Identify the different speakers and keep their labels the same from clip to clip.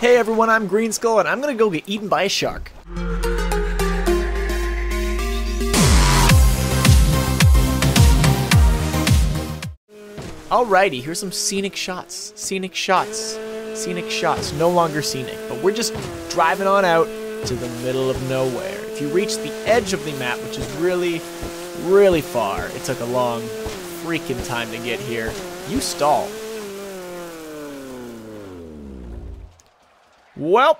Speaker 1: Hey everyone, I'm Greenskull, and I'm gonna go get eaten by a shark. Alrighty, here's some scenic shots. Scenic shots. Scenic shots. No longer scenic, but we're just driving on out to the middle of nowhere. If you reach the edge of the map, which is really, really far, it took a long freaking time to get here, you stall. Well,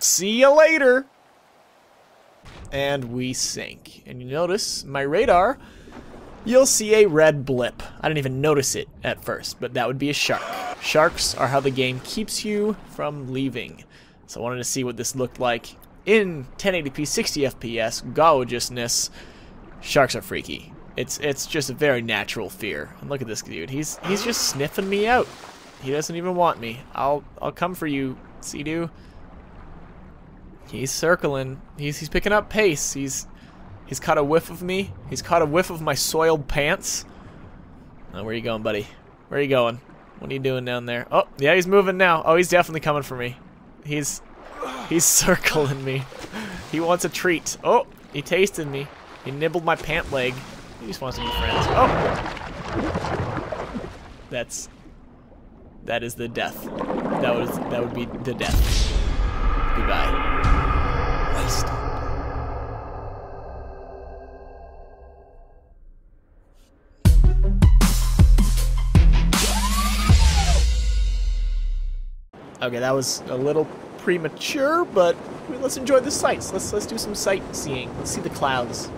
Speaker 1: see you later. And we sink. And you notice my radar, you'll see a red blip. I didn't even notice it at first, but that would be a shark. Sharks are how the game keeps you from leaving. So I wanted to see what this looked like in 1080p 60 FPS gorgeousness. Sharks are freaky. It's it's just a very natural fear. And look at this dude. He's he's just sniffing me out. He doesn't even want me. I'll I'll come for you, Sea-Doo. He's circling. He's he's picking up pace. He's he's caught a whiff of me. He's caught a whiff of my soiled pants. Where are you going, buddy? Where are you going? What are you doing down there? Oh, yeah, he's moving now. Oh, he's definitely coming for me. He's he's circling me. He wants a treat. Oh, he tasted me. He nibbled my pant leg. He just wants to be friends. Oh, that's that is the death. That was that would be the death. Goodbye. Wasted. Okay, that was a little premature, but let's enjoy the sights. Let's let's do some sightseeing. Let's see the clouds.